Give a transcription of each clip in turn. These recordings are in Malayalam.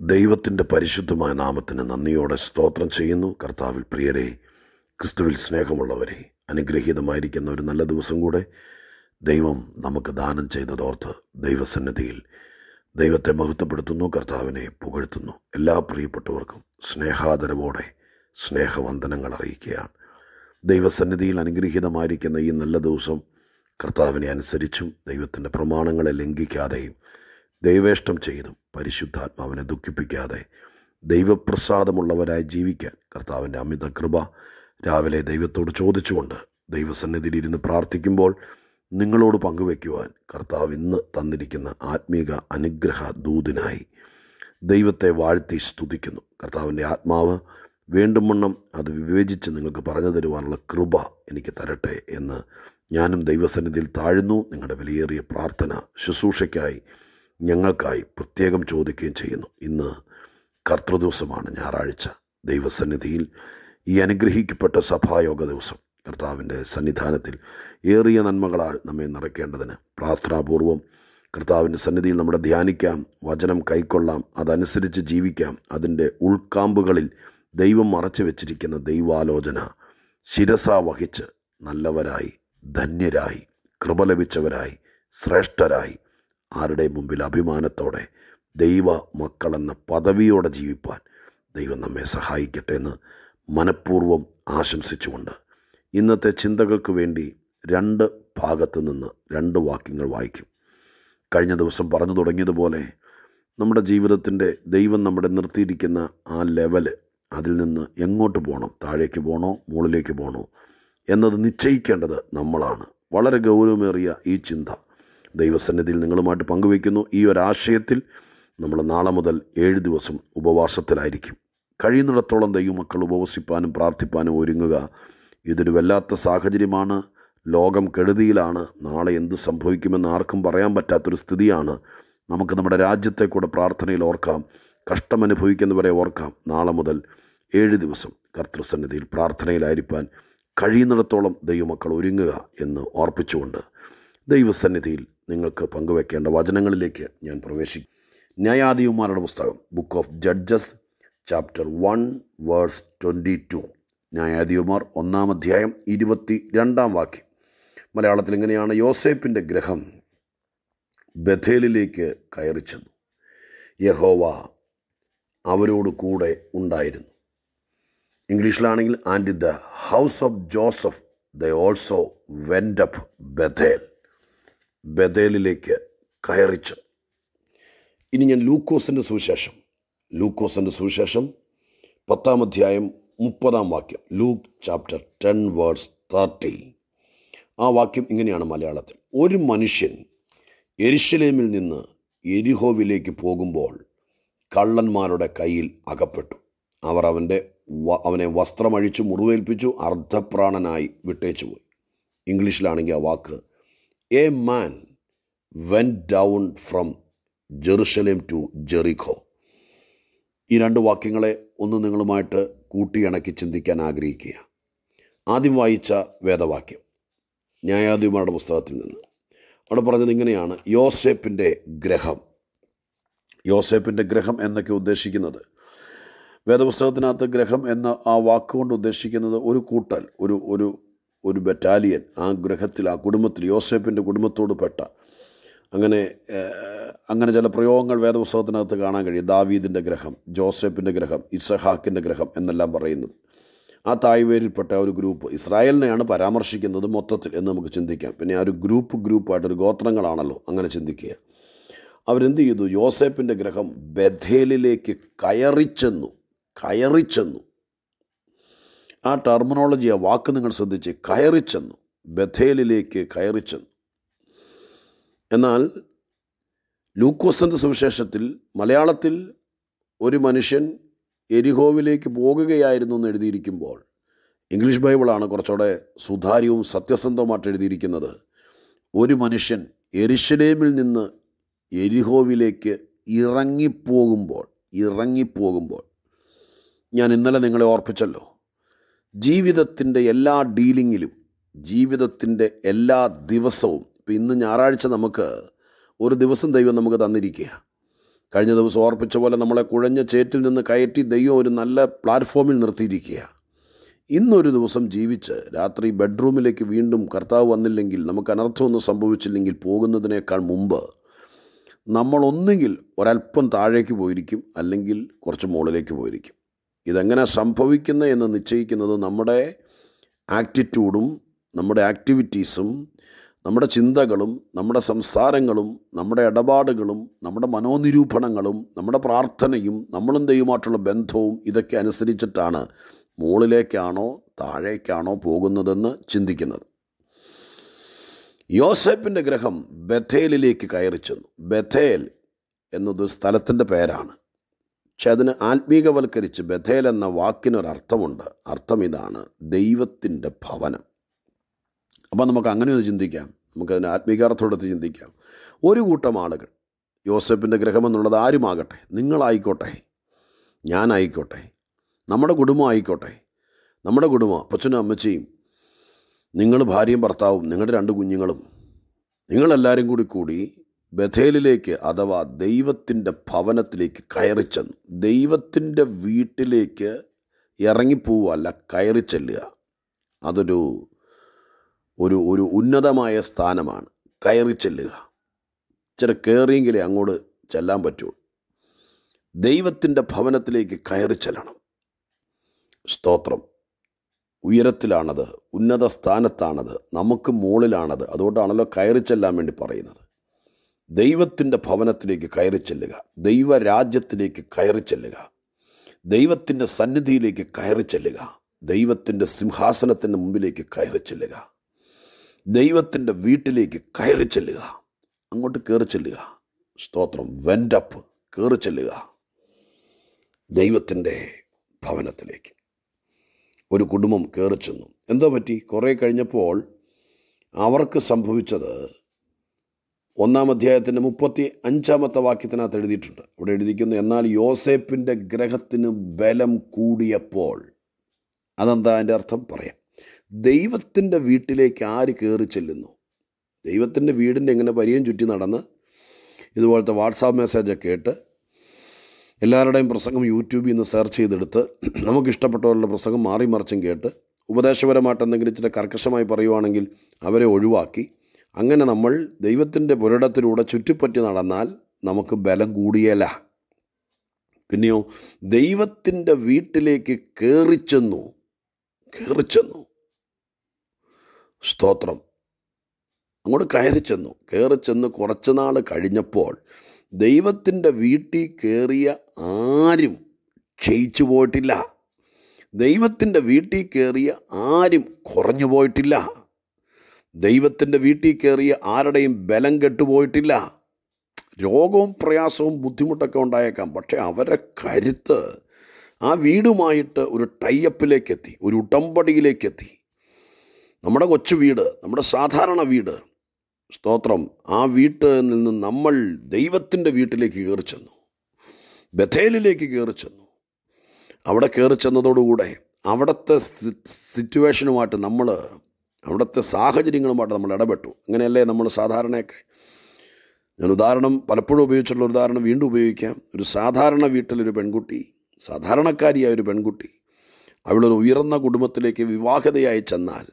ദൈവത്തിന്റെ പരിശുദ്ധമായ നാമത്തിന് നന്ദിയോടെ സ്തോത്രം ചെയ്യുന്നു. കർത്താവിൽ പ്രിയരെ ക്രിസ്തുവിൽ സ്നേഹമുള്ളവരെ അനുഗ്രഹീതമായിരിക്കുന്ന ഒരു നല്ല ദിവസം കൂടെ ദൈവം നമുക്ക് ദാനം ചെയ്തതോർത്ത് ദൈവസന്നിധിയിൽ ദൈവത്തെ മഹത്വപ്പെടുത്തുന്നു കർത്താവിനെ പുകഴ്ത്തുന്നു. എല്ലാ പ്രിയപ്പെട്ടവർക്കും സ്നേഹാദരവോടെ സ്നേഹവന്ദനങ്ങൾ അറിയിക്കുകയാണ്. ദൈവസന്നിധിയിൽ അനുഗ്രഹീതമായിരിക്കുന്ന ഈ നല്ല ദിവസം കർത്താവിനെ അനുസരിച്ചും ദൈവത്തിന്റെ പ്രമാണങ്ങളെ ലംഘിക്കാതെയും ദൈവേഷ്ടം ചെയ്തും. പരിശുദ്ധാത്മാവിനെ ദുഃഖിപ്പിക്കാതെ ദൈവപ്രസാദമുള്ളവരായി ജീവിക്കാൻ കർത്താവിന്റെ അമിത കൃപ രാവിലെ ദൈവത്തോട് ചോദിച്ചുകൊണ്ട് ദൈവസന്നിധിയിൽ ഇരുന്ന് പ്രാർത്ഥിക്കുമ്പോൾ നിങ്ങളോട് പങ്കുവയ്ക്കുവാൻ കർത്താവ് ഇന്ന് തന്നിരിക്കുന്ന ആത്മീക അനുഗ്രഹ ദൂതിനായി ദൈവത്തെ വാഴ്ത്തി സ്തുതിക്കുന്നു. കർത്താവിന്റെ ആത്മാവ് വീണ്ടും വണ്ണം അത് വിവേചിച്ച് നിങ്ങൾക്ക് പറഞ്ഞു തരുവാനുള്ള കൃപ എനിക്ക് തരട്ടെ എന്ന് ഞാനും ദൈവസന്നിധിയിൽ താഴ്ന്നു. നിങ്ങളുടെ വിലയേറിയ പ്രാർത്ഥന ശുശ്രൂഷയ്ക്കായി ഞങ്ങൾക്കായി പ്രത്യേകം ചോദിക്കുകയും ചെയ്യുന്നു. ഇന്ന് കർത്തൃദിവസമാണ് ഞായറാഴ്ച. ദൈവസന്നിധിയിൽ ഈ അനുഗ്രഹിക്കപ്പെട്ട സഭായോഗ ദിവസം. കർത്താവിന്റെ സന്നിധാനത്തിൽ ഏറിയ നന്മകളാൽ നമ്മെ നിറയ്ക്കേണ്ടതിന് പ്രാർത്ഥനാപൂർവം കർത്താവിന്റെ സന്നിധിയിൽ നമ്മുടെ ധ്യാനിക്കാം വചനം കൈക്കൊള്ളാം അതനുസരിച്ച് ജീവിക്കാം. അതിന്റെ ഉൾക്കാമ്പുകളിൽ ദൈവം മറച്ചു വെച്ചിരിക്കുന്ന ദൈവാലോചന ശിരസ വഹിച്ച് നല്ലവരായി ധന്യരായി കൃപ ലഭിച്ചവരായി ശ്രേഷ്ഠരായി ആരുടെ മുമ്പിൽ അഭിമാനത്തോടെ ദൈവ മക്കളെന്ന പദവിയോടെ ജീവിപ്പാൻ ദൈവം നമ്മെ സഹായിക്കട്ടെ എന്ന് മനഃപൂർവം ആശംസിച്ചുകൊണ്ട് ഇന്നത്തെ ചിന്തകൾക്ക് വേണ്ടി രണ്ട് ഭാഗത്തു നിന്ന് രണ്ട് വാക്യങ്ങൾ വായിക്കും. കഴിഞ്ഞ ദിവസം പറഞ്ഞു തുടങ്ങിയതുപോലെ നമ്മുടെ ജീവിതത്തിന്റെ ദൈവം നമ്മുടെ നിർത്തിയിരിക്കുന്ന ആ ലെവൽ അതിൽ നിന്ന് എങ്ങോട്ട് പോകണം? താഴേക്ക് പോകണോ? മുകളിലേക്ക് പോകണോ? എന്നത് നിശ്ചയിക്കേണ്ടത് നമ്മളാണ്. വളരെ ഗൗരവമേറിയ ഈ ചിന്ത. ദൈവസന്നിധിയിൽ നിങ്ങളുമായിട്ട് പങ്കുവയ്ക്കുന്നു. ഈ ഒരാശയത്തിൽ നമ്മൾ നാളെ മുതൽ ഏഴ് ദിവസം ഉപവാസത്തിലായിരിക്കും. കഴിയുന്നിടത്തോളം ദൈവമക്കൾ ഉപവസിപ്പാനും പ്രാർത്ഥിപ്പാനും ഒരുങ്ങുക. ഇതൊരു വല്ലാത്ത സാഹചര്യമാണ്. ലോകം കെടുതിയിലാണ്. നാളെ എന്ത് സംഭവിക്കുമെന്ന് ആർക്കും പറയാൻ പറ്റാത്തൊരു സ്ഥിതിയാണ്. നമുക്ക് നമ്മുടെ രാജ്യത്തെ കൂടെ പ്രാർത്ഥനയിൽ ഓർക്കാം. കഷ്ടമനുഭവിക്കുന്നവരെ ഓർക്കാം. നാളെ മുതൽ ഏഴ് ദിവസം കർത്തൃസന്നിധിയിൽ പ്രാർത്ഥനയിലായിരിക്കാൻ കഴിയുന്നിടത്തോളം ദൈവമക്കൾ ഒരുങ്ങുക എന്ന് ഓർപ്പിച്ചുകൊണ്ട് ദൈവസന്നിധിയിൽ നിങ്ങൾക്ക് പങ്കുവെക്കേണ്ട വചനങ്ങളിലേക്ക് ഞാൻ പ്രവേശിക്കും. ന്യായാധിപന്മാരുടെ പുസ്തകം book of Judges chapter one verse twenty two ന്യായാധിപന്മാർ ഒന്നാം അധ്യായം ഇരുപത്തി രണ്ടാം വാക്യം. മലയാളത്തിൽ ഇങ്ങനെയാണ് യോസേപ്പിന്റെ ഗ്രഹം ബഥേലിലേക്ക് കയറി ചെന്നു? യഹോവ അവരോട് കൂടെ ഉണ്ടായിരുന്നു. ഇംഗ്ലീഷിലാണെങ്കിൽ and the house of Joseph the also went up Bethel ബഥേലിലേക്ക് കയറിച്ചു. ഇനി ഞാൻ ലൂക്കോസിന്റെ സുവിശേഷം. ലൂക്കോസിന്റെ സുവിശേഷം പത്താം അധ്യായം മുപ്പതാം വാക്യം. Luke chapter ten words thirty. ആ വാക്യം ഇങ്ങനെയാണ് മലയാളത്തിൽ. ഒരു മനുഷ്യൻ എരിശലേമിൽ നിന്ന് എരിഹോവിലേക്ക് പോകുമ്പോൾ കള്ളന്മാരുടെ കയ്യിൽ അകപ്പെട്ടു. അവർ അവന്റെ അവനെ വസ്ത്രമഴിച്ചു മുറിവേൽപ്പിച്ചു അർദ്ധപ്രാണനായി വിട്ടേച്ചു പോയി ഇംഗ്ലീഷിലാണെങ്കിൽ ആ വാക്ക് a man went down from Jerusalem to Jericho ഈ രണ്ട് വാക്യങ്ങളെ ഒന്ന് നിങ്ങളുമായിട്ട് കൂട്ടിയിണക്കി ചിന്തിക്കാൻ ആഗ്രഹിക്കുക. ആദ്യം വായിച്ച വേദവാക്യം ന്യായാധിപന്മാരുടെ പുസ്തകത്തിൽ നിന്ന്. അവിടെ പറഞ്ഞത് ഇങ്ങനെയാണ് യോസേപ്പിന്റെ ഗ്രഹം. യോസേപ്പിന്റെ ഗ്രഹം എന്നൊക്കെ ഉദ്ദേശിക്കുന്നത് വേദപുസ്തകത്തിനകത്ത് ഗ്രഹം എന്ന ആ വാക്കുകൊണ്ട് ഉദ്ദേശിക്കുന്നത് ഒരു കൂട്ടൽ ഒരു ഒരു ഒരു ബറ്റാലിയൻ ആ ഗ്രഹത്തിൽ ആ കുടുംബത്തിൽ യോസേപ്പിന്റെ കുടുംബത്തോട് പെട്ട. അങ്ങനെ അങ്ങനെ ചില പ്രയോഗങ്ങൾ വേദപുസ്തകത്തിനകത്ത് കാണാൻ കഴിയും. ദാവീദിന്റെ ഗ്രഹം ജോസഫിന്റെ ഗ്രഹം ഇസഹാക്കിന്റെ ഗ്രഹം എന്നെല്ലാം പറയുന്നത്. ആ തായ്വേരിൽപ്പെട്ട ഒരു ഗ്രൂപ്പ് ഇസ്രായേലിനെയാണ് പരാമർശിക്കുന്നത് മൊത്തത്തിൽ എന്ന് നമുക്ക് ചിന്തിക്കാം. പിന്നെ ആ ഒരു ഗ്രൂപ്പ് ഗ്രൂപ്പായിട്ട് ഒരു ഗോത്രങ്ങളാണല്ലോ അങ്ങനെ ചിന്തിക്കുക. അവരെന്ത് ചെയ്തു? യോസേപ്പിന്റെ ഗ്രഹം ബഥേലിലേക്ക് കയറിച്ചെന്നു. കയറിച്ചെന്നു. ആ ടെർമിനോളജി ആ വാക്ക് നിങ്ങൾ ശ്രദ്ധിച്ച് കയറിച്ചെന്നു ബഥേലിലേക്ക് കയറിച്ചെന്നു എന്നാൽ ലൂക്കോസിന്റെ സുവിശേഷത്തിൽ മലയാളത്തിൽ ഒരു മനുഷ്യൻ എരിഹോവിലേക്ക് പോകുകയായിരുന്നു എന്ന് എഴുതിയിരിക്കുമ്പോൾ ഇംഗ്ലീഷ് ബൈബിളാണ് കുറച്ചുകൂടെ സുതാര്യവും സത്യസന്ധവുമായിട്ട് എഴുതിയിരിക്കുന്നത്. ഒരു മനുഷ്യൻ എരിശലേമിൽ നിന്ന് എരിഹോവിലേക്ക് ഇറങ്ങിപ്പോകുമ്പോൾ ഇറങ്ങിപ്പോകുമ്പോൾ ഞാൻ ഇന്നലെ നിങ്ങളെ ഓർപ്പിച്ചല്ലോ ജീവിതത്തിന്റെ എല്ലാ ഡീലിങ്ങിലും ജീവിതത്തിന്റെ എല്ലാ ദിവസവും ഇപ്പം ഇന്ന് ഞായറാഴ്ച നമുക്ക് ഒരു ദിവസം ദൈവം നമുക്ക് തന്നിരിക്കുക. കഴിഞ്ഞ ദിവസം ഓർപ്പിച്ച പോലെ നമ്മളെ കുഴഞ്ഞ ചേറ്റിൽ നിന്ന് കയറ്റി ദൈവം ഒരു നല്ല പ്ലാറ്റ്ഫോമിൽ നിർത്തിയിരിക്കുക. ഇന്നൊരു ദിവസം ജീവിച്ച് രാത്രി ബെഡ്റൂമിലേക്ക് വീണ്ടും കർത്താവ് വന്നില്ലെങ്കിൽ നമുക്ക് അനർത്ഥമൊന്നും സംഭവിച്ചില്ലെങ്കിൽ പോകുന്നതിനേക്കാൾ മുമ്പ് നമ്മളൊന്നുകിൽ ഒരല്പം താഴേക്ക് പോയിരിക്കും അല്ലെങ്കിൽ കുറച്ച് മുകളിലേക്ക് പോയിരിക്കും. ഇതെങ്ങനെ സംഭവിക്കുന്നത് എന്ന് നിശ്ചയിക്കുന്നത് നമ്മുടെ ആക്റ്റിറ്റ്യൂഡും നമ്മുടെ ആക്ടിവിറ്റീസും നമ്മുടെ ചിന്തകളും നമ്മുടെ സംസാരങ്ങളും നമ്മുടെ ഇടപാടുകളും നമ്മുടെ മനോനിരൂപണങ്ങളും നമ്മുടെ പ്രാർത്ഥനയും നമ്മളും ദൈവമായിട്ടുള്ള ബന്ധവും ഇതൊക്കെ അനുസരിച്ചിട്ടാണ് മുകളിലേക്കാണോ താഴേക്കാണോ പോകുന്നതെന്ന് ചിന്തിക്കുന്നത്. യോസേപ്പിന്റെ ഗ്രഹം ബഥേലിലേക്ക് കയറി ചെന്നു. ബഥേൽ എന്നത് സ്ഥലത്തിന്റെ പേരാണ്. പക്ഷെ അതിന് ആത്മീകവൽക്കരിച്ച് ബഥേൽ എന്ന വാക്കിനൊരർത്ഥമുണ്ട്. അർത്ഥം ഇതാണ് ദൈവത്തിന്റെ ഭവനം. അപ്പം നമുക്ക് അങ്ങനെ ഒന്ന് ചിന്തിക്കാം. നമുക്കതിന് ആത്മീകാർത്ഥത്തോടത്ത് ചിന്തിക്കാം. ഒരു കൂട്ടം ആളുകൾ യോസഫിന്റെ ഗ്രഹമെന്നുള്ളത് ആരുമാകട്ടെ? നിങ്ങളായിക്കോട്ടെ. ഞാനായിക്കോട്ടെ. നമ്മുടെ കുടുംബം ആയിക്കോട്ടെ. നമ്മുടെ കുടുംബം അപ്പച്ചനും അമ്മച്ചിയും നിങ്ങൾ ഭാര്യയും ഭർത്താവും നിങ്ങളുടെ രണ്ട് കുഞ്ഞുങ്ങളും നിങ്ങളെല്ലാവരും കൂടി കൂടി ബഥേലിലേക്ക് അഥവാ ദൈവത്തിന്റെ ഭവനത്തിലേക്ക് കയറി ചെന്നു. ദൈവത്തിന്റെ വീട്ടിലേക്ക് ഇറങ്ങിപ്പോവല്ല കയറി ചെല്ലുക. അതൊരു ഒരു ഒരു ഉന്നതമായ സ്ഥാനമാണ്. കയറി ചെല്ലുക. ഇച്ചിരി കയറിയെങ്കിലേ അങ്ങോട്ട് ചെല്ലാൻ പറ്റുള്ളൂ ദൈവത്തിന്റെ ഭവനത്തിലേക്ക് കയറി ചെല്ലണം. സ്തോത്രം. ഉയരത്തിലാണത് ഉന്നത സ്ഥാനത്താണത് നമുക്ക് മുകളിലാണത്. അതുകൊണ്ടാണല്ലോ കയറി ചെല്ലാൻ വേണ്ടി പറയുന്നത്. ദൈവത്തിന്റെ ഭവനത്തിലേക്ക് കയറി ചെല്ലുക. ദൈവരാജ്യത്തിലേക്ക് കയറി ചെല്ലുക. ദൈവത്തിന്റെ സന്നിധിയിലേക്ക് കയറി ചെല്ലുക. ദൈവത്തിന്റെ സിംഹാസനത്തിന്റെ മുമ്പിലേക്ക് കയറി ചെല്ലുക. ദൈവത്തിന്റെ വീട്ടിലേക്ക് കയറി ചെല്ലുക. അങ്ങോട്ട് കയറി ചെല്ലുക. സ്തോത്രം. വെൻഡപ്പ് കയറി ചെല്ലുക. ദൈവത്തിന്റെ ഭവനത്തിലേക്ക്. ഒരു കുടുംബം കയറി ചെന്നു. എന്തോ പറ്റി? കുറേ കഴിഞ്ഞപ്പോൾ അവർക്ക് സംഭവിച്ചത് ഒന്നാം അധ്യായത്തിന്റെ മുപ്പത്തി അഞ്ചാമത്തെ വാക്യത്തിനകത്ത് എഴുതിയിട്ടുണ്ട്. ഇവിടെ എഴുതിക്കുന്നു എന്നാൽ യോസേപ്പിന്റെ ഗ്രഹത്തിന് ബലം കൂടിയപ്പോൾ അതെന്താ അതിന്റെ അർത്ഥം? പറയാം. ദൈവത്തിന്റെ വീട്ടിലേക്ക് ആര് കയറി ചെല്ലുന്നു? ദൈവത്തിന്റെ വീടിന്റെ ഇങ്ങനെ പരിയം ചുറ്റി നടന്ന്? ഇതുപോലത്തെ വാട്സാപ്പ് മെസ്സേജൊക്കെ കേട്ട് എല്ലാവരുടെയും പ്രസംഗം യൂട്യൂബിൽ നിന്ന് സെർച്ച് ചെയ്തെടുത്ത് നമുക്കിഷ്ടപ്പെട്ടവരുടെ പ്രസംഗം മാറി മറിച്ചും കേട്ട് ഉപദേശപരമായിട്ട് എന്തെങ്കിലും ഇച്ചിരി കർക്കശമായി പറയുവാണെങ്കിൽ അവരെ ഒഴിവാക്കി അങ്ങനെ നമ്മൾ ദൈവത്തിന്റെ പുരടത്തിലൂടെ ചുറ്റിപ്പറ്റി നടന്നാൽ നമുക്ക് ബലം കൂടിയല്ല പിന്നെയോ ദൈവത്തിന്റെ വീട്ടിലേക്ക് കയറിച്ചെന്നു കയറിച്ചെന്നു സ്തോത്രം. അങ്ങോട്ട് കയറി ചെന്നു കയറി ചെന്ന് കുറച്ച് നാൾ കഴിഞ്ഞപ്പോൾ ദൈവത്തിന്റെ വീട്ടിൽ കയറിയ ആരും ക്ഷയിച്ചു പോയിട്ടില്ല. ദൈവത്തിന്റെ വീട്ടിൽ കയറിയ ആരും കുറഞ്ഞു പോയിട്ടില്ല. ദൈവത്തിന്റെ വീട്ടിൽ കയറിയ ആരുടെയും ബലം കെട്ടുപോയിട്ടില്ല. രോഗവും പ്രയാസവും ബുദ്ധിമുട്ടൊക്കെ ഉണ്ടായേക്കാം. പക്ഷേ അവരെ കരുത്ത് ആ വീടുമായിട്ട് ഒരു ടൈയപ്പിലേക്കെത്തി ഒരു ഉടമ്പടിയിലേക്കെത്തി. നമ്മുടെ കൊച്ചു വീട് നമ്മുടെ സാധാരണ വീട്. സ്തോത്രം. ആ വീട്ടിൽ നിന്ന് നമ്മൾ ദൈവത്തിന്റെ വീട്ടിലേക്ക് കയറി ചെന്നു. ബഥേലിലേക്ക് കയറി ചെന്നു. അവിടെ കയറി ചെന്നതോടുകൂടെ അവിടുത്തെ സിറ്റുവേഷനുമായിട്ട് നമ്മൾ അവിടുത്തെ സാഹചര്യങ്ങളുമായിട്ട് നമ്മൾ ഇടപെട്ടു. അങ്ങനെയല്ലേ നമ്മൾ സാധാരണയൊക്കെ. ഞാൻ ഉദാഹരണം പലപ്പോഴും ഉപയോഗിച്ചിട്ടുള്ള ഉദാഹരണം വീണ്ടും ഉപയോഗിക്കാം. ഒരു സാധാരണ വീട്ടിലൊരു പെൺകുട്ടി സാധാരണക്കാരിയായ ഒരു പെൺകുട്ടി അവളൊരു ഉയർന്ന കുടുംബത്തിലേക്ക് വിവാഹിതയായി ചെന്നാൽ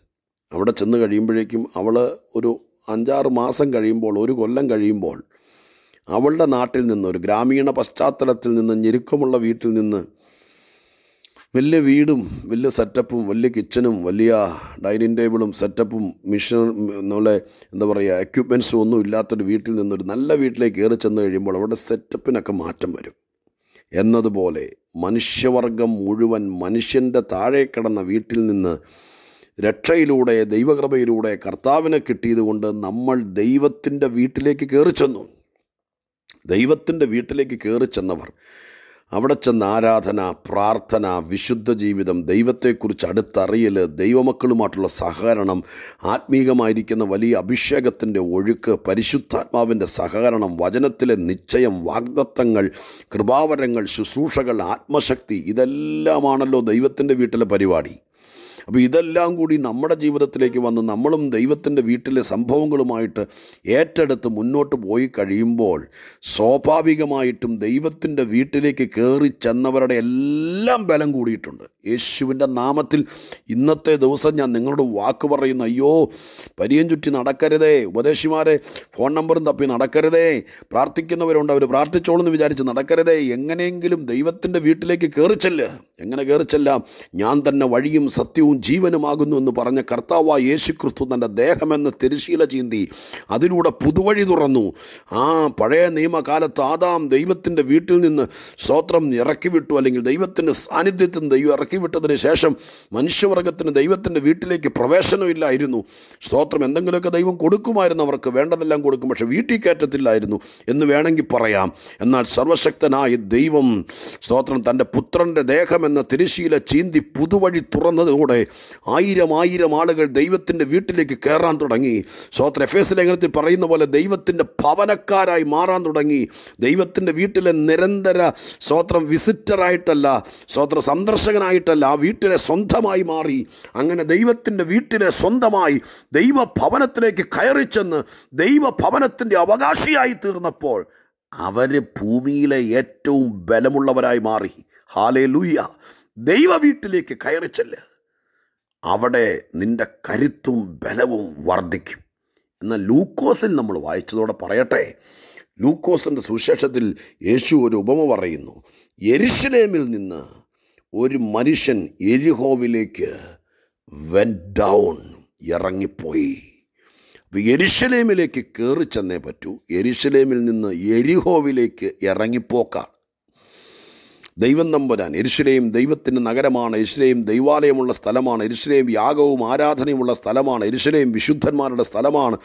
അവിടെ ചെന്ന് കഴിയുമ്പോഴേക്കും അവൾ ഒരു അഞ്ചാറ് മാസം കഴിയുമ്പോൾ ഒരു കൊല്ലം കഴിയുമ്പോൾ അവളുടെ നാട്ടിൽ നിന്ന് ഒരു ഗ്രാമീണ പശ്ചാത്തലത്തിൽ നിന്ന് ഞെരുക്കമുള്ള വീട്ടിൽ നിന്ന് വലിയ വീടും വലിയ സെറ്റപ്പും വലിയ കിച്ചനും വലിയ ഡൈനിങ് ടേബിളും സെറ്റപ്പും മിഷൻ നമ്മളെ എന്താ പറയുക എക്യുപ്മെൻസും ഒന്നും ഇല്ലാത്തൊരു വീട്ടിൽ നിന്നൊരു നല്ല വീട്ടിലേക്ക് കയറി ചെന്ന് കഴിയുമ്പോൾ അവിടെ സെറ്റപ്പിനൊക്കെ മാറ്റം വരും. എന്നതുപോലെ മനുഷ്യവർഗം മുഴുവൻ മനുഷ്യന്റെ താഴെ കിടന്ന വീട്ടിൽ നിന്ന് രക്ഷയിലൂടെ ദൈവകൃപയിലൂടെ കർത്താവിനെ കിട്ടിയതുകൊണ്ട് നമ്മൾ ദൈവത്തിന്റെ വീട്ടിലേക്ക് കയറി ചെന്നു. ദൈവത്തിന്റെ വീട്ടിലേക്ക് കയറി ചെന്നവർ അവിടെ ചെന്ന് ആരാധന പ്രാർത്ഥന വിശുദ്ധ ജീവിതം ദൈവത്തെക്കുറിച്ച് അടുത്തറിയൽ ദൈവമക്കളുമായിട്ടുള്ള സഹകരണം ആത്മീകമായിരിക്കുന്ന വലിയ അഭിഷേകത്തിന്റെ ഒഴുക്ക് പരിശുദ്ധാത്മാവിന്റെ സഹകരണം വചനത്തിലെ നിശ്ചയം വാഗ്ദത്തങ്ങൾ കൃപാവരങ്ങൾ ശുശ്രൂഷകൾ ആത്മശക്തി ഇതെല്ലാമാണല്ലോ ദൈവത്തിന്റെ വീട്ടിലെ പരിപാടി. അപ്പോൾ ഇതെല്ലാം കൂടി നമ്മുടെ ജീവിതത്തിലേക്ക് വന്ന് നമ്മളും ദൈവത്തിന്റെ വീട്ടിലെ സംഭവങ്ങളുമായിട്ട് ഏറ്റെടുത്ത് മുന്നോട്ട് പോയി കഴിയുമ്പോൾ സ്വാഭാവികമായിട്ടും ദൈവത്തിന്റെ വീട്ടിലേക്ക് കയറി ചെന്നവരുടെ എല്ലാം ബലം കൂടിയിട്ടുണ്ട്. യേശുവിന്റെ നാമത്തിൽ ഇന്നത്തെ ദിവസം ഞാൻ നിങ്ങളോട് വാക്ക് പറയുന്നു അയ്യോ പരിയം ചുറ്റി നടക്കരുതേ. ഉപദേശിമാരെ ഫോൺ നമ്പറും തപ്പി നടക്കരുതേ. പ്രാർത്ഥിക്കുന്നവരുണ്ട് അവർ പ്രാർത്ഥിച്ചോളെന്ന് വിചാരിച്ച് നടക്കരുതേ. എങ്ങനെയെങ്കിലും ദൈവത്തിന്റെ വീട്ടിലേക്ക് കയറിച്ചല്ലേ എങ്ങനെ കയറിച്ചെല്ലാം ഞാൻ തന്നെ വഴിയും സത്യവും ജീവനുമാകുന്നു എന്ന് പറഞ്ഞ കർത്താവായ യേശു ക്രിസ്തു തന്റെ ദേഹമെന്ന തിരിശീല ചീന്തി അതിലൂടെ പുതുവഴി തുറന്നു. ആ പഴയ നിയമകാലത്ത് ആദാം ദൈവത്തിന്റെ വീട്ടിൽ നിന്ന് സ്തോത്രം ഇറക്കി വിട്ടു അല്ലെങ്കിൽ ദൈവത്തിന്റെ സാന്നിധ്യത്തിൽ ദൈവം ഇറക്കി വിട്ടതിന് ശേഷം മനുഷ്യവർഗത്തിന് ദൈവത്തിന്റെ വീട്ടിലേക്ക് പ്രവേശനമില്ലായിരുന്നു. സ്തോത്രം എന്തെങ്കിലുമൊക്കെ ദൈവം കൊടുക്കുമായിരുന്നു. അവർക്ക് വേണ്ടതെല്ലാം കൊടുക്കും. പക്ഷെ വീട്ടിൽ കയറ്റത്തില്ലായിരുന്നു എന്ന് വേണമെങ്കിൽ പറയാം. എന്നാൽ സർവശക്തനായ ദൈവം സ്തോത്രം തന്റെ പുത്രന്റെ ദേഹമെന്ന തിരിശീല ചീന്തി പുതുവഴി തുറന്നതോടെ ആയിരം ആയിരം ആളുകൾ ദൈവത്തിന്റെ വീട്ടിലേക്ക് കയറാൻ തുടങ്ങി. സ്തോത്ര എഫ് ലേഖനത്തിൽ പറയുന്ന പോലെ ദൈവത്തിന്റെ ഭവനക്കാരായി മാറാൻ തുടങ്ങി. ദൈവത്തിന്റെ വീട്ടിലെ നിരന്തര സ്തോത്രം വിസിറ്ററായിട്ടല്ല സ്തോത്ര സന്ദർശകനായിട്ടല്ല ആ വീട്ടിലെ സ്വന്തമായി മാറി. അങ്ങനെ ദൈവത്തിന്റെ വീട്ടിലെ സ്വന്തമായി ദൈവഭവനത്തിലേക്ക് കയറി ചെന്ന് ദൈവഭവനത്തിന്റെ അവകാശിയായി തീർന്നപ്പോൾ അവർ ഭൂമിയിലെ ഏറ്റവും ബലമുള്ളവരായി മാറി. ഹാലേ ലൂയ ദൈവ വീട്ടിലേക്ക് കയറി ചെല്ല്. അവിടെ നിന്റെ കരുത്തും ബലവും വർദ്ധിക്കും. എന്നാൽ ലൂക്കോസിൽ നമ്മൾ വായിച്ചതോടെ പറയട്ടെ ലൂക്കോസിന്റെ സുശേഷത്തിൽ യേശു ഒരു ഉപമ പറയുന്നു. എരിശിലേമിൽ നിന്ന് ഒരു മനുഷ്യൻ എരിഹോവിലേക്ക് വെൻ ഡൗൺ ഇറങ്ങിപ്പോയി. അപ്പോൾ എരിശലേമിലേക്ക് കയറി ചെന്നേ പറ്റൂ. എരിശലേമിൽ നിന്ന് എരിഹോവിലേക്ക് ഇറങ്ങിപ്പോക്കാണ് ദൈവം നമ്പുരാൻ. എരിശിലേം ദൈവത്തിന്റെ നഗരമാണ്. എരിശിലേം ദൈവാലയമുള്ള സ്ഥലമാണ്. എരിശിലേം യാഗവും ആരാധനയുമുള്ള സ്ഥലമാണ്. എരിശിലേം വിശുദ്ധന്മാരുടെ സ്ഥലമാണ്.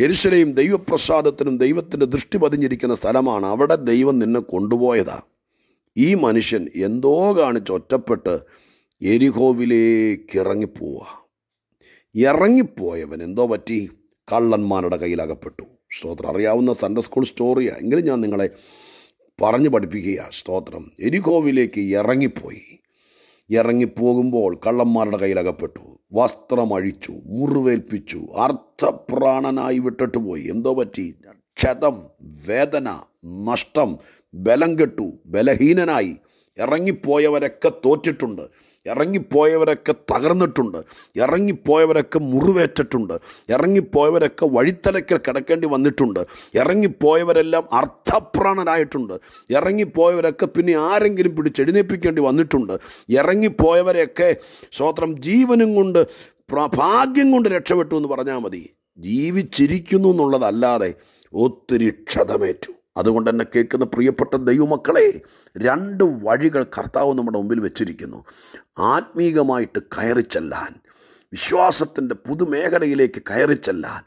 എരിശിലേം ദൈവപ്രസാദത്തിനും ദൈവത്തിന്റെ ദൃഷ്ടി പതിഞ്ഞിരിക്കുന്ന സ്ഥലമാണ്. അവിടെ ദൈവം നിന്നെ കൊണ്ടുപോയതാ. ഈ മനുഷ്യൻ എന്തോ കാണിച്ച് ഒറ്റപ്പെട്ട് എരിഹോവിലേക്ക് ഇറങ്ങിപ്പോവുക ഇറങ്ങിപ്പോയവൻ എന്തോ പറ്റി? കള്ളന്മാരുടെ കയ്യിലകപ്പെട്ടു സ്തോത്രം. അറിയാവുന്ന സൺഡേ സ്കൂൾ സ്റ്റോറിയാണ് എങ്കിലും ഞാൻ നിങ്ങളെ പറഞ്ഞു പഠിപ്പിക്കുക സ്തോത്രം. എരികോവിലേക്ക് ഇറങ്ങിപ്പോയി. ഇറങ്ങിപ്പോകുമ്പോൾ കള്ളന്മാരുടെ കയ്യിലകപ്പെട്ടു. വസ്ത്രം അഴിച്ചു മുറിവേൽപ്പിച്ചു അർത്ഥപ്രാണനായി വിട്ടിട്ട് പോയി. എന്തോ പറ്റി? ക്ഷതം വേദന നഷ്ടം ബലം കെട്ടു ബലഹീനനായി. ഇറങ്ങിപ്പോയവരൊക്കെ തോറ്റിട്ടുണ്ട്. ഇറങ്ങിപ്പോയവരൊക്കെ തകർന്നിട്ടുണ്ട് ഇറങ്ങിപ്പോയവരൊക്കെ മുറിവേറ്റിട്ടുണ്ട് ഇറങ്ങിപ്പോയവരൊക്കെ വഴിത്തലയ്ക്കൽ കിടക്കേണ്ടി വന്നിട്ടുണ്ട് ഇറങ്ങിപ്പോയവരെല്ലാം അർത്ഥപ്രാണനായിട്ടുണ്ട് ഇറങ്ങിപ്പോയവരൊക്കെ പിന്നെ ആരെങ്കിലും പിടിച്ച് എഴുന്നേപ്പിക്കേണ്ടി വന്നിട്ടുണ്ട് ഇറങ്ങിപ്പോയവരെയൊക്കെ സ്വത്രം ജീവനും കൊണ്ട് ഭാഗ്യം കൊണ്ട് രക്ഷപ്പെട്ടു എന്ന് പറഞ്ഞാൽ മതി. ജീവിച്ചിരിക്കുന്നു എന്നുള്ളതല്ലാതെ ഒത്തിരി ക്ഷതമേറ്റു. അതുകൊണ്ട് തന്നെ കേൾക്കുന്ന പ്രിയപ്പെട്ട ദൈവമക്കളെ രണ്ട് വഴികൾ കർത്താവ് നമ്മുടെ മുമ്പിൽ വെച്ചിരിക്കുന്നു. ആത്മീകമായിട്ട് കയറി ചെല്ലാൻ വിശ്വാസത്തിന്റെ പുതുമേഖലയിലേക്ക് കയറി ചെല്ലാൻ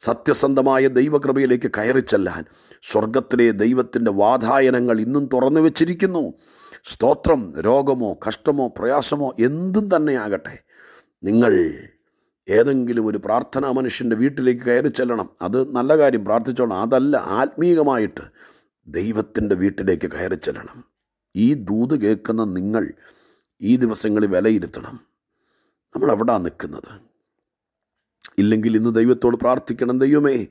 സത്യസന്ധമായ ദൈവകൃപയിലേക്ക് കയറി ചെല്ലാൻ സ്വർഗത്തിലെ ദൈവത്തിന്റെ വാതായനങ്ങൾ ഇന്നും തുറന്നു വെച്ചിരിക്കുന്നു. സ്തോത്രം രോഗമോ കഷ്ടമോ പ്രയാസമോ എന്തും തന്നെയാകട്ടെ നിങ്ങൾ ഏതെങ്കിലും ഒരു പ്രാർത്ഥനാ മനുഷ്യന്റെ വീട്ടിലേക്ക് കയറി ചെല്ലണം. അത് നല്ല കാര്യം. പ്രാർത്ഥിച്ചോളണം അതല്ല ആത്മീയമായിട്ട് ദൈവത്തിന്റെ വീട്ടിലേക്ക് കയറി ചെല്ലണം. ഈ ദൂത് കേൾക്കുന്ന നിങ്ങൾ ഈ ദിവസങ്ങളിൽ വിലയിരുത്തണം. നമ്മൾ എവിടാ നിൽക്കുന്നത്? ഇല്ലെങ്കിൽ ഇന്ന് ദൈവത്തോട് പ്രാർത്ഥിക്കണം. ദൈവമേ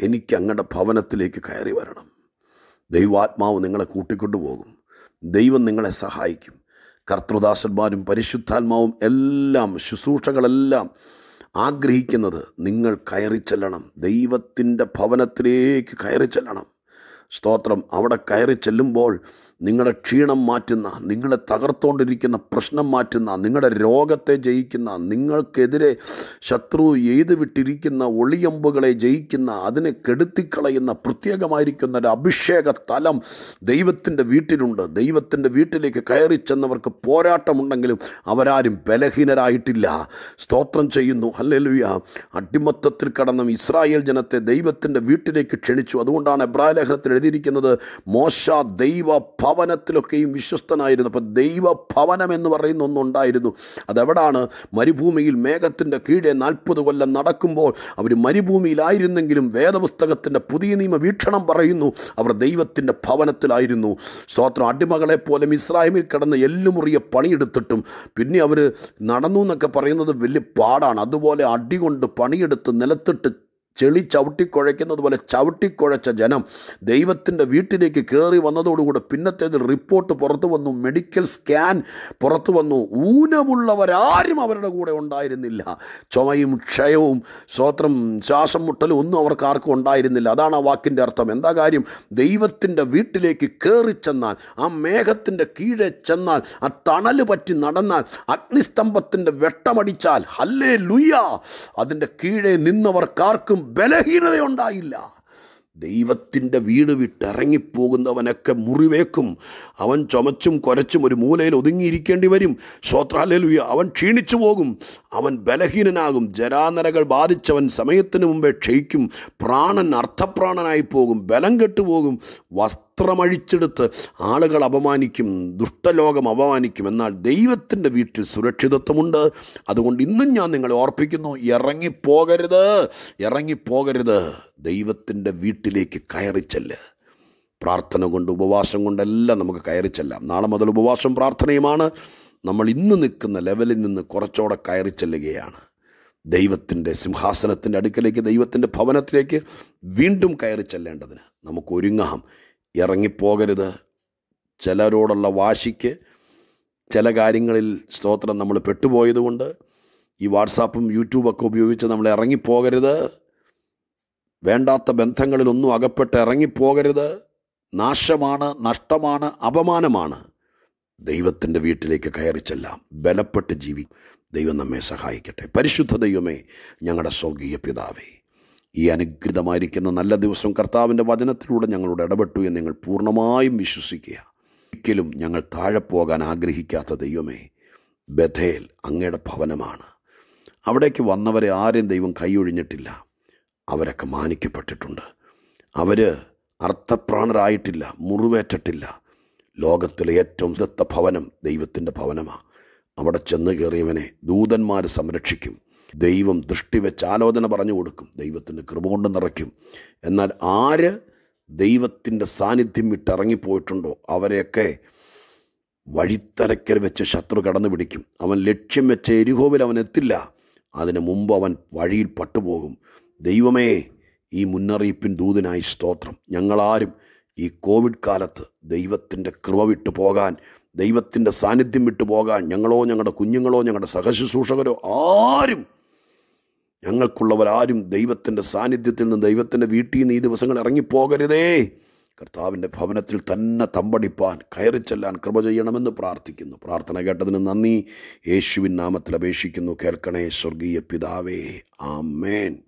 എനിക്ക് അങ്ങടെ ഭവനത്തിലേക്ക് കയറി വരണം. ദൈവാത്മാവ് നിങ്ങളെ കൂട്ടിക്കൊണ്ടു പോകും. ദൈവം നിങ്ങളെ സഹായിക്കും. കർത്തൃദാസന്മാരും പരിശുദ്ധാത്മാവും എല്ലാം ശുശ്രൂഷകളെല്ലാം ആഗ്രഹിക്കുന്നത് നിങ്ങൾ കയറി ചെല്ലണം. ദൈവത്തിന്റെ ഭവനത്തിലേക്ക് കയറി ചെല്ലണം. സ്തോത്രം. അവിടെ കയറി ചെല്ലുമ്പോൾ നിങ്ങളുടെ ക്ഷീണം മാറ്റുന്ന നിങ്ങളെ തകർത്തോണ്ടിരിക്കുന്ന പ്രശ്നം മാറ്റുന്ന നിങ്ങളുടെ രോഗത്തെ ജയിക്കുന്ന നിങ്ങൾക്കെതിരെ ശത്രു എയ്ത് വിട്ടിരിക്കുന്ന ഒളിയമ്പുകളെ ജയിക്കുന്ന അതിനെ കെടുത്തിക്കളയുന്ന പ്രത്യേകമായിരിക്കുന്ന ഒരു അഭിഷേക തലം ദൈവത്തിന്റെ വീട്ടിലുണ്ട്. ദൈവത്തിന്റെ വീട്ടിലേക്ക് കയറി ചെന്നവർക്ക് പോരാട്ടമുണ്ടെങ്കിലും അവരാരും ബലഹീനരായിട്ടില്ല. സ്തോത്രം ചെയ്യുന്നു. ഹല്ലേലൂയ. അടിമത്തത്തിൽ കടന്ന ഇസ്രായേൽ ജനത്തെ ദൈവത്തിന്റെ വീട്ടിലേക്ക് ക്ഷണിച്ചു. അതുകൊണ്ടാണ് എബ്രാഹിം ലേഖനത്തിൽ എഴുതിയിരിക്കുന്നത് മോശ ദൈവ ഭവനത്തിലൊക്കെയും വിശ്വസ്തനായിരുന്നു. അപ്പോൾ ദൈവഭവനം എന്ന് പറയുന്ന ഒന്നുണ്ടായിരുന്നു. അതെവിടാണ്? മരുഭൂമിയിൽ മേഘത്തിന്റെ കീഴെ നാൽപ്പത് കൊല്ലം നടക്കുമ്പോൾ അവർ മരുഭൂമിയിലായിരുന്നെങ്കിലും വേദപുസ്തകത്തിന്റെ പുതിയ നിയമ വീക്ഷണം പറയുന്നു. അവർ ദൈവത്തിന്റെ ഭവനത്തിലായിരുന്നു. സ്തോത്രം അടിമകളെ പോലെ ഇസ്രായേലിൽ കിടന്ന് എല്ലുമുറിയെ പണിയെടുത്തിട്ടും പിന്നെ അവർ നടന്നു എന്നൊക്കെ പറയുന്നത് വലിയ പാടാണ്. അതുപോലെ അടികൊണ്ട് പണിയെടുത്ത് നിലത്തിട്ട് ചെളി ചവിട്ടിക്കുഴയ്ക്കുന്നത് പോലെ ചവിട്ടിക്കുഴച്ച ജനം ദൈവത്തിന്റെ വീട്ടിലേക്ക് കയറി വന്നതോടുകൂടെ പിന്നത്തേതിൽ റിപ്പോർട്ട് പുറത്തു വന്നു മെഡിക്കൽ സ്കാൻ പുറത്തു വന്നു. ഊനമുള്ളവരാരും അവരുടെ കൂടെ ഉണ്ടായിരുന്നില്ല. ചുമയും ക്ഷയവും സ്വോത്രം ശ്വാസം മുട്ടലും ഒന്നും അവർക്ക് ആർക്കും ഉണ്ടായിരുന്നില്ല. അതാണ് ആ വാക്കിന്റെ അർത്ഥം. എന്താ കാര്യം? ദൈവത്തിന്റെ വീട്ടിലേക്ക് കയറി ചെന്നാൽ ആ മേഘത്തിന്റെ കീഴെ ചെന്നാൽ ആ തണൽ പറ്റി നടന്നാൽ അഗ്നിസ്തംഭത്തിന്റെ വെട്ടമടിച്ചാൽ ഹല്ലേ ലുയ്യ അതിന്റെ കീഴെ നിന്നവർക്കാർക്കും ബലഹീനതയുണ്ടായില്ല. ദൈവത്തിന്റെ വീട് വിട്ടിറങ്ങിപ്പോകുന്നവനൊക്കെ മുറിവേക്കും. അവൻ ചുമച്ചും കുരച്ചും ഒരു മൂലയിൽ ഒതുങ്ങിയിരിക്കേണ്ടി വരും. ശ്രോത്രാലയിലുയ അവൻ ക്ഷീണിച്ചു പോകും. അവൻ ബലഹീനനാകും. ജരാനരകൾ ബാധിച്ചവൻ സമയത്തിന് മുമ്പേ ക്ഷയിക്കും. പ്രാണൻ അർത്ഥപ്രാണനായി പോകും ബലം കെട്ടുപോകും. വസ്ത്രമഴിച്ചെടുത്ത് ആളുകൾ അപമാനിക്കും. ദുഷ്ടലോകം അപമാനിക്കും. എന്നാൽ ദൈവത്തിന്റെ വീട്ടിൽ സുരക്ഷിതത്വമുണ്ട്. അതുകൊണ്ട് ഇന്നും ഞാൻ നിങ്ങളെ ഓർപ്പിക്കുന്നു. ഇറങ്ങിപ്പോകരുത്. ഇറങ്ങിപ്പോകരുത്. ദൈവത്തിന്റെ വീട്ടിലേക്ക് കയറിച്ചെല്ല് പ്രാർത്ഥന കൊണ്ട് ഉപവാസം കൊണ്ടെല്ലാം നമുക്ക് കയറിച്ചെല്ലാം നാളെ മുതൽ ഉപവാസം പ്രാർത്ഥനയുമാണ്. നമ്മൾ ഇന്ന് നിൽക്കുന്ന ലെവലിൽ നിന്ന് കുറച്ചുകൂടെ കയറി ചെല്ലുകയാണ്. ദൈവത്തിന്റെ സിംഹാസനത്തിന്റെ അടുക്കലേക്ക് ദൈവത്തിന്റെ ഭവനത്തിലേക്ക് വീണ്ടും കയറി ചെല്ലേണ്ടതിന് നമുക്ക് ഒരുങ്ങാം. ഇറങ്ങിപ്പോകരുത്. ചിലരോടുള്ള വാശിക്ക് ചില കാര്യങ്ങളിൽ സ്തോത്രം നമ്മൾ പെട്ടുപോയതുകൊണ്ട് ഈ വാട്സാപ്പും യൂട്യൂബൊക്കെ ഉപയോഗിച്ച് നമ്മൾ ഇറങ്ങിപ്പോകരുത്. വേണ്ടാത്ത ബന്ധങ്ങളിലൊന്നും അകപ്പെട്ട് ഇറങ്ങിപ്പോകരുത്. നാശമാണ് നഷ്ടമാണ് അപമാനമാണ്. ദൈവത്തിന്റെ വീട്ടിലേക്ക് കയറിച്ചെല്ലാം ബലപ്പെട്ട് ജീവി ദൈവം നമ്മെ സഹായിക്കട്ടെ. പരിശുദ്ധ ദൈവമേ ഞങ്ങളുടെ സ്വർഗീയ പിതാവേ ഈ അനുഗ്രതമായിരിക്കുന്ന നല്ല ദിവസം കർത്താവിന്റെ വചനത്തിലൂടെ ഞങ്ങളോട് ഇടപെട്ടു എന്ന് ഞങ്ങൾ പൂർണമായും വിശ്വസിക്കുക. ഒരിക്കലും ഞങ്ങൾ താഴെ പോകാൻ ആഗ്രഹിക്കാത്ത ദൈവമേ ബഥേൽ അങ്ങയുടെ ഭവനമാണ്. അവിടേക്ക് വന്നവരെ ആരും ദൈവം കൈയൊഴിഞ്ഞിട്ടില്ല. അവരൊക്കെ മാനിക്കപ്പെട്ടിട്ടുണ്ട്. അവർ അർത്ഥപ്രാണരായിട്ടില്ല മുറിവേറ്റിട്ടില്ല. ലോകത്തിലെ ഏറ്റവും ശ്രദ്ധ ഭവനം ദൈവത്തിന്റെ ഭവനമാണ് അവിടെ ചെന്ന് കയറിയവനെ ദൂതന്മാർ സംരക്ഷിക്കും. ദൈവം ദൃഷ്ടി വെച്ച് ആലോചന പറഞ്ഞു കൊടുക്കും. ദൈവത്തിന്റെ കൃപ കൊണ്ട് നിറയ്ക്കും. എന്നാൽ ആര് ദൈവത്തിന്റെ സാന്നിധ്യം വിട്ടിറങ്ങിപ്പോയിട്ടുണ്ടോ? അവരെയൊക്കെ വഴിത്തലക്കൽ വെച്ച് ശത്രു കടന്നു പിടിക്കും. അവൻ ലക്ഷ്യം വെച്ച എരിഹോവിൽ അവൻ എത്തില്ല. അതിനു മുമ്പ് അവൻ വഴിയിൽ പട്ടുപോകും. ദൈവമേ ഈ മുന്നറിയിപ്പിൻ ദൂതനായി സ്തോത്രം. ഞങ്ങളാരും ഈ കോവിഡ് കാലത്ത് ദൈവത്തിന്റെ കൃപ വിട്ടു പോകാൻ ദൈവത്തിന്റെ സാന്നിധ്യം വിട്ടു പോകാൻ ഞങ്ങളോ ഞങ്ങളുടെ കുഞ്ഞുങ്ങളോ ഞങ്ങളുടെ സഹശുശ്രൂഷകരോ ആരും ഞങ്ങൾക്കുള്ളവരാരും ദൈവത്തിന്റെ സാന്നിധ്യത്തിൽ നിന്ന് ദൈവത്തിന്റെ വീട്ടിൽ നിന്ന് ഈ ദിവസങ്ങൾ ഇറങ്ങിപ്പോകരുതേ. കർത്താവിന്റെ ഭവനത്തിൽ തന്നെ തമ്പടിപ്പാൻ കയറി ചെല്ലാൻ കൃപ ചെയ്യണമെന്ന് പ്രാർത്ഥിക്കുന്നു. പ്രാർത്ഥന കേട്ടതിന് നന്ദി. യേശുവിൻ നാമത്തിൽ അപേക്ഷിക്കുന്നു. കേൾക്കണേ സ്വർഗീയ പിതാവേ. ആമേൻ.